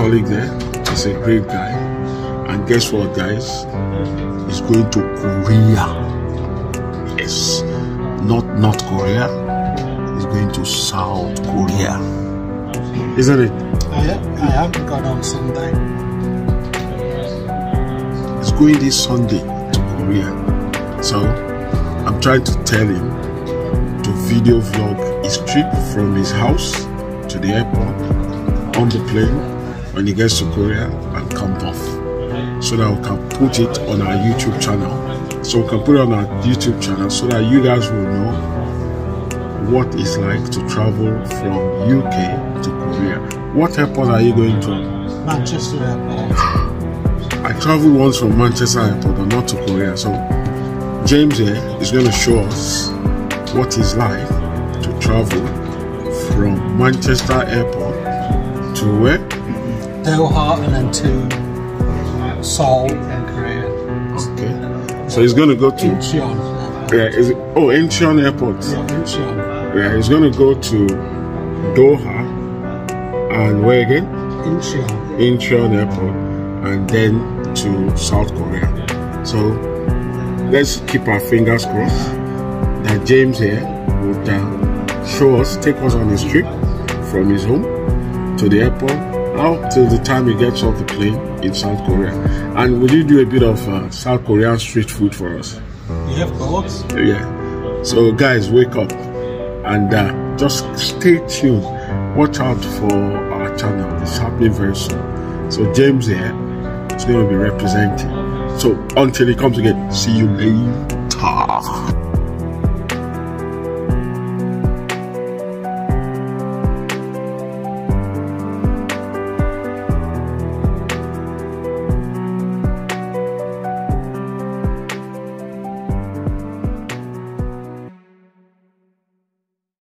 colleague there. He's a great guy. And guess what, guys? He's going to Korea. Yes. Not North Korea. He's going to South Korea. Isn't it? I, I haven't gone on Sunday. He's going this Sunday to Korea. So I'm trying to tell him to video vlog his trip from his house to the airport on the plane when he gets to Korea and come off so that we can put it on our YouTube channel. So we can put it on our YouTube channel so that you guys will know what it's like to travel from UK to Korea. What airport are you going to? Manchester Airport. I traveled once from Manchester Airport but not to Korea. So James here is going to show us what it's like to travel from Manchester Airport to where? Doha and then to Seoul in Korea. Okay. So he's going to go to Incheon. yeah, is it, oh Incheon Airport. Yeah, Incheon. Yeah, he's going to go to Doha and where again? Incheon. Incheon Airport and then to South Korea. So let's keep our fingers crossed that James here would uh, show us, take us on his trip from his home to the airport out till the time he gets off the plane in South Korea. And will you do a bit of uh, South Korean street food for us? Yeah, course. Yeah. So guys, wake up and uh, just stay tuned. Watch out for our channel. It's happening very soon. So James here is going to be representing. So until he comes again, see you later.